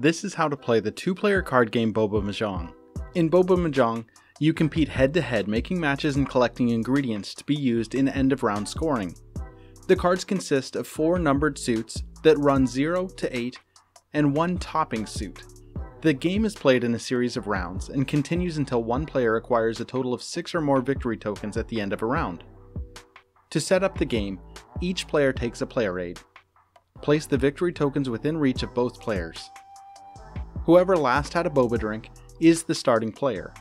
This is how to play the two player card game Boba Mahjong. In Boba Mahjong, you compete head to head, making matches and collecting ingredients to be used in end of round scoring. The cards consist of four numbered suits that run 0 to 8 and one topping suit. The game is played in a series of rounds and continues until one player acquires a total of 6 or more victory tokens at the end of a round. To set up the game, each player takes a player aid. Place the victory tokens within reach of both players. Whoever last had a boba drink is the starting player.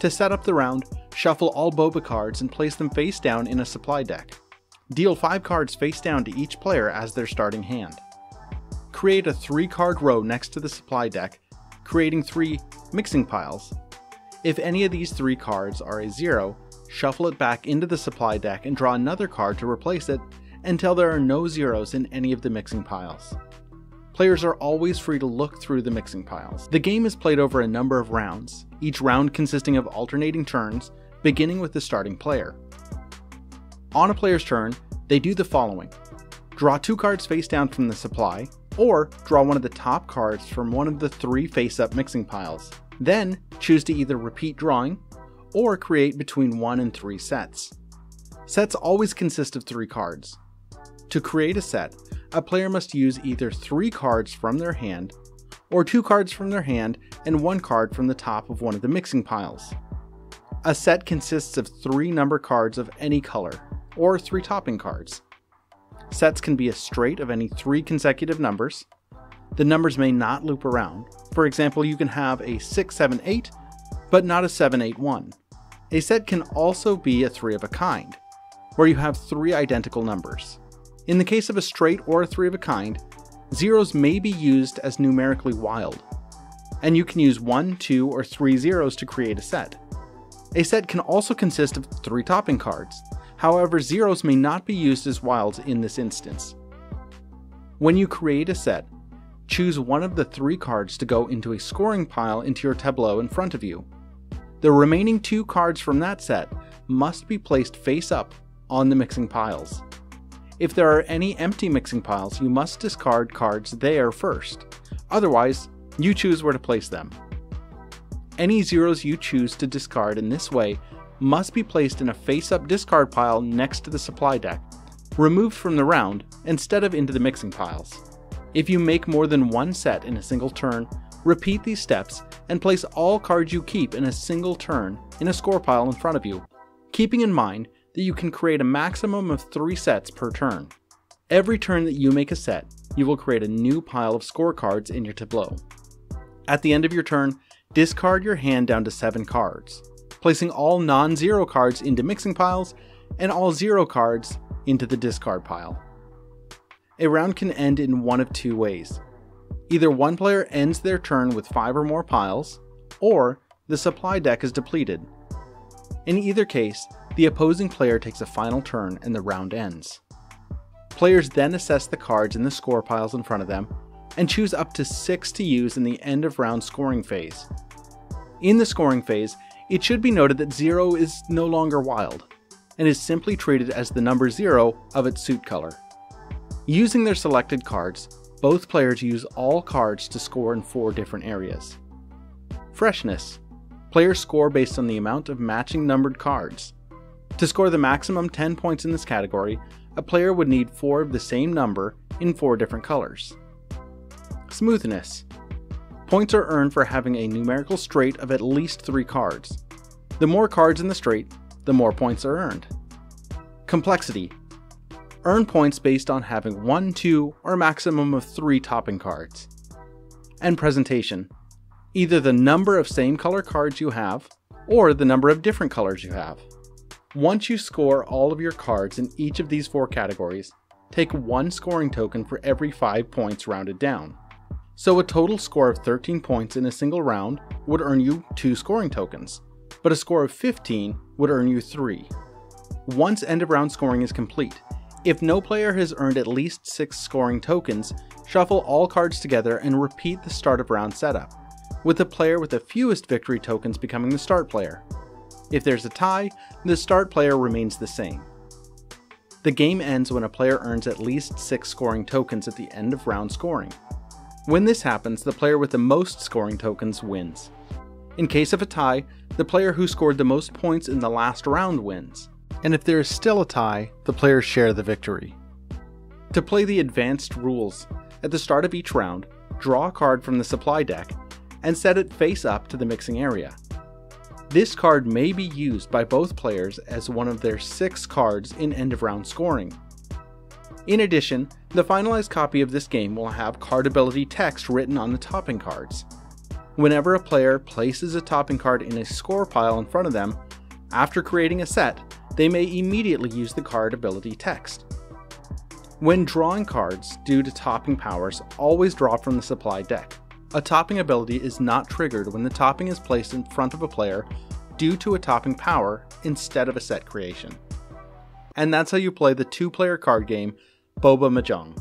To set up the round, shuffle all boba cards and place them face down in a supply deck. Deal 5 cards face down to each player as their starting hand. Create a 3 card row next to the supply deck, creating 3 mixing piles. If any of these 3 cards are a 0, shuffle it back into the supply deck and draw another card to replace it until there are no zeros in any of the mixing piles. Players are always free to look through the mixing piles. The game is played over a number of rounds, each round consisting of alternating turns, beginning with the starting player. On a player's turn, they do the following draw two cards face down from the supply, or draw one of the top cards from one of the three face up mixing piles. Then choose to either repeat drawing or create between one and three sets. Sets always consist of three cards. To create a set, a player must use either three cards from their hand, or two cards from their hand and one card from the top of one of the mixing piles. A set consists of three number cards of any color, or three topping cards. Sets can be a straight of any three consecutive numbers. The numbers may not loop around. For example, you can have a 6, 7, 8, but not a 7, 8, 1. A set can also be a 3 of a kind, where you have three identical numbers. In the case of a straight or a three of a kind, zeros may be used as numerically wild, and you can use one, two, or three zeros to create a set. A set can also consist of three topping cards, however, zeros may not be used as wilds in this instance. When you create a set, choose one of the three cards to go into a scoring pile into your tableau in front of you. The remaining two cards from that set must be placed face up on the mixing piles. If there are any empty mixing piles, you must discard cards there first. Otherwise, you choose where to place them. Any zeros you choose to discard in this way must be placed in a face up discard pile next to the supply deck, removed from the round instead of into the mixing piles. If you make more than one set in a single turn, repeat these steps and place all cards you keep in a single turn in a score pile in front of you, keeping in mind that you can create a maximum of three sets per turn. Every turn that you make a set, you will create a new pile of scorecards in your tableau. At the end of your turn, discard your hand down to 7 cards, placing all non zero cards into mixing piles and all zero cards into the discard pile. A round can end in one of two ways. Either one player ends their turn with 5 or more piles, or the supply deck is depleted. In either case, the opposing player takes a final turn and the round ends. Players then assess the cards in the score piles in front of them and choose up to 6 to use in the end of round scoring phase. In the scoring phase, it should be noted that 0 is no longer wild, and is simply treated as the number 0 of its suit color. Using their selected cards, both players use all cards to score in four different areas. Freshness. Players score based on the amount of matching numbered cards. To score the maximum 10 points in this category, a player would need 4 of the same number in 4 different colors. Smoothness. Points are earned for having a numerical straight of at least 3 cards. The more cards in the straight, the more points are earned. Complexity. Earn points based on having 1, 2, or maximum of 3 topping cards. And presentation. Either the number of same color cards you have, or the number of different colors you have. Once you score all of your cards in each of these four categories, take one scoring token for every 5 points rounded down. So a total score of 13 points in a single round would earn you 2 scoring tokens, but a score of 15 would earn you 3. Once end of round scoring is complete, if no player has earned at least 6 scoring tokens, shuffle all cards together and repeat the start of round setup, with the player with the fewest victory tokens becoming the start player. If there's a tie, the start player remains the same. The game ends when a player earns at least 6 scoring tokens at the end of round scoring. When this happens, the player with the most scoring tokens wins. In case of a tie, the player who scored the most points in the last round wins. And if there is still a tie, the players share the victory. To play the advanced rules, at the start of each round, draw a card from the supply deck and set it face up to the mixing area. This card may be used by both players as one of their six cards in end of round scoring. In addition, the finalized copy of this game will have card ability text written on the topping cards. Whenever a player places a topping card in a score pile in front of them, after creating a set, they may immediately use the card ability text. When drawing cards due to topping powers, always draw from the supply deck. A topping ability is not triggered when the topping is placed in front of a player due to a topping power instead of a set creation. And that's how you play the two player card game Boba Mahjong.